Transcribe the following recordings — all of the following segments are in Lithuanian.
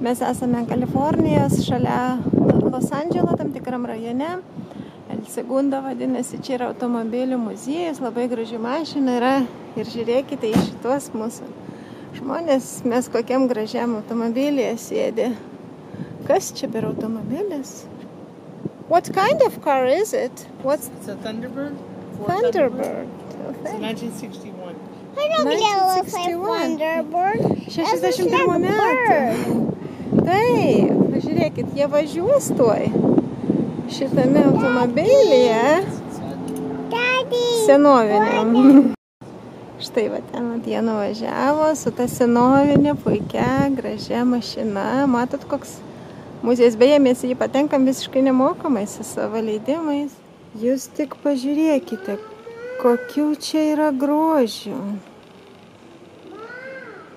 Mes esame Kalifornijos šalia Los Andželo, tam tikram rajone. El Segundo vadinasi, čia yra automobilių muziejus, labai graži mašina yra. Ir žiūrėkite į šitos mūsų žmonės, mes kokiam gražiam automobilėje sėdi. Kas čia per automobilis? What kind of car is it? What's It's a Thunderbird. Ford Thunderbird? It's a 1961. I know the yellow like 1961. Thunderbird. That's a 61 snack metų. Taip, pažiūrėkit, jie važiuos tuoj. Šitame automobilyje senoviniam. Štai va ten vat jie nuvažiavo su ta senovinė, puikia, gražia mašina. Matot, koks muziejus. Beje, mes jį patenkam visiškai nemokamai su savo leidimais. Jūs tik pažiūrėkite, kokių čia yra grožių.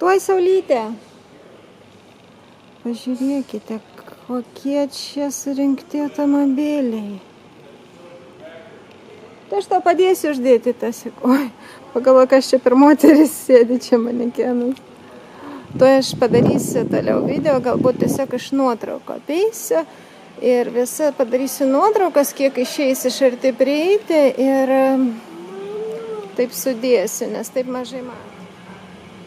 Tuoj saulytė. Pažiūrėkite, kokie čia surinkti automobiliai. Tai aš tau padėsiu uždėti tą sekoj. Pagalvoju, kas čia per moteris sėdi čia manekenus. Tuo aš padarysiu toliau video, galbūt tiesiog iš nuotrauko apeisiu. Ir visą padarysiu nuotraukas, kiek išeis iš arti prieiti ir em, taip sudėsiu, nes taip mažai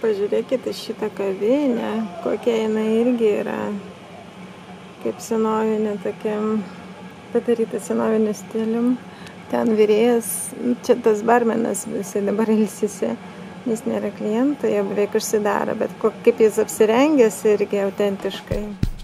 matau. Pažiūrėkite šitą kavinę, kokia jinai irgi yra kaip senovinė tokiam, padaryta senoviniu stilium. Ten vyrėjas, čia tas barmenas visai dabar ilsisi, nes nėra klientų, jie beveik užsidaro, bet kaip jis apsirengęs irgi autentiškai.